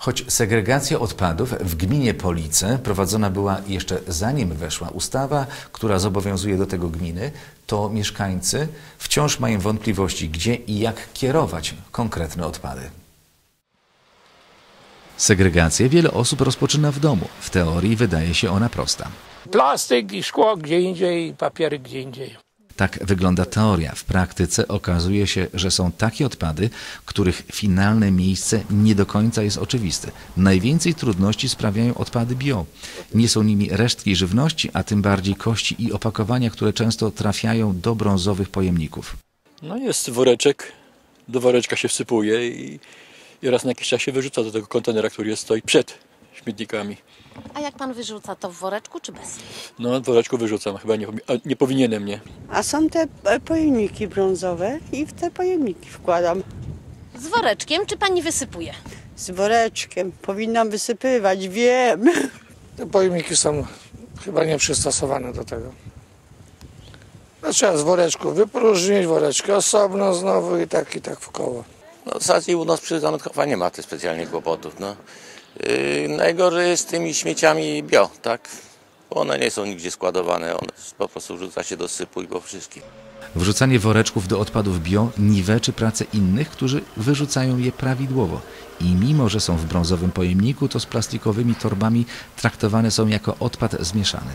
Choć segregacja odpadów w gminie Police prowadzona była jeszcze zanim weszła ustawa, która zobowiązuje do tego gminy, to mieszkańcy wciąż mają wątpliwości, gdzie i jak kierować konkretne odpady. Segregację wiele osób rozpoczyna w domu. W teorii wydaje się ona prosta. Plastik i szkło gdzie indziej, papiery gdzie indziej. Tak wygląda teoria. W praktyce okazuje się, że są takie odpady, których finalne miejsce nie do końca jest oczywiste. Najwięcej trudności sprawiają odpady bio. Nie są nimi resztki żywności, a tym bardziej kości i opakowania, które często trafiają do brązowych pojemników. No jest woreczek, do woreczka się wsypuje i, i raz na jakiś czas się wyrzuca do tego kontenera, który jest, stoi przed śmietnikami. A jak pan wyrzuca to w woreczku czy bez? No w woreczku wyrzucam, chyba nie, nie powinienem, nie? A są te e, pojemniki brązowe i w te pojemniki wkładam. Z woreczkiem czy pani wysypuje? Z woreczkiem. Powinnam wysypywać, wiem. Te pojemniki są chyba nieprzystosowane do tego. No, trzeba z woreczku wypróżnić, woreczkę osobno znowu i tak i tak w koło. No, w zasadzie u nas przy zametkowaniu nie ma tych specjalnie kłopotów. No. Yy, najgorzej jest z tymi śmieciami bio, tak? Bo one nie są nigdzie składowane, one po prostu wrzuca się do sypu i po wszystkim. Wrzucanie woreczków do odpadów bio niweczy pracę innych, którzy wyrzucają je prawidłowo. I mimo, że są w brązowym pojemniku, to z plastikowymi torbami traktowane są jako odpad zmieszany.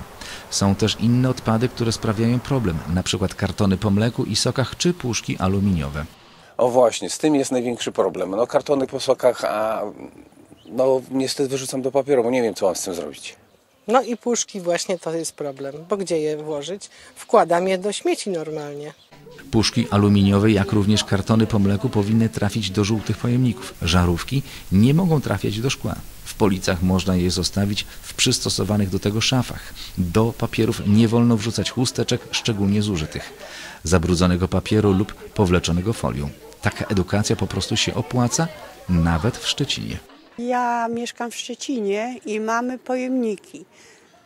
Są też inne odpady, które sprawiają problem, na przykład kartony po mleku i sokach czy puszki aluminiowe. O właśnie, z tym jest największy problem. No kartony po sokach, a no niestety wyrzucam do papieru, bo nie wiem co mam z tym zrobić. No i puszki właśnie to jest problem, bo gdzie je włożyć? Wkładam je do śmieci normalnie. Puszki aluminiowe, jak również kartony po mleku powinny trafić do żółtych pojemników. Żarówki nie mogą trafiać do szkła. W policach można je zostawić w przystosowanych do tego szafach. Do papierów nie wolno wrzucać chusteczek, szczególnie zużytych, zabrudzonego papieru lub powleczonego folią. Taka edukacja po prostu się opłaca, nawet w Szczecinie. Ja mieszkam w Szczecinie i mamy pojemniki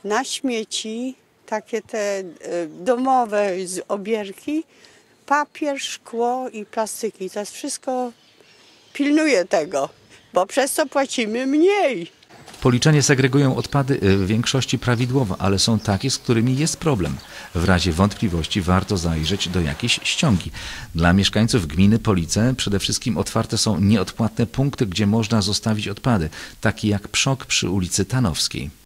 na śmieci, takie te e, domowe obierki, papier, szkło i plastyki. To jest wszystko, pilnuję tego, bo przez to płacimy mniej. Policzenie segregują odpady y, w większości prawidłowo, ale są takie, z którymi jest problem. W razie wątpliwości warto zajrzeć do jakiejś ściągi. Dla mieszkańców gminy Police przede wszystkim otwarte są nieodpłatne punkty, gdzie można zostawić odpady, takie jak Przok przy ulicy Tanowskiej.